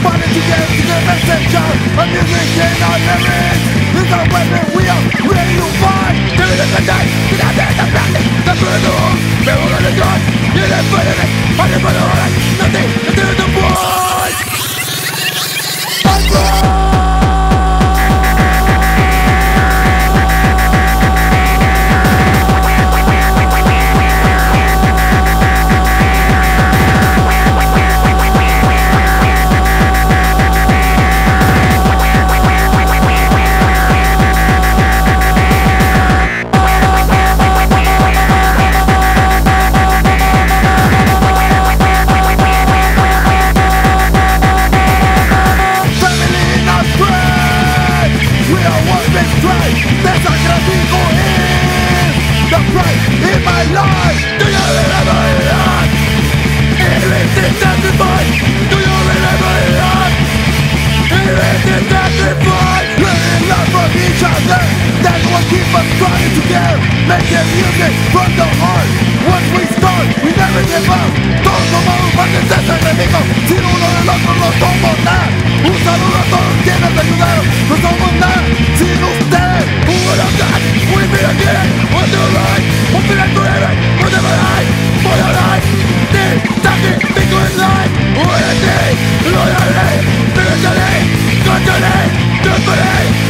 To the messenger. A music in our lyrics. Is our weapon, we are ready to fight. Give it the night, get out there, the practice The brutal, barrel of the gun You live for the next, fighting for Making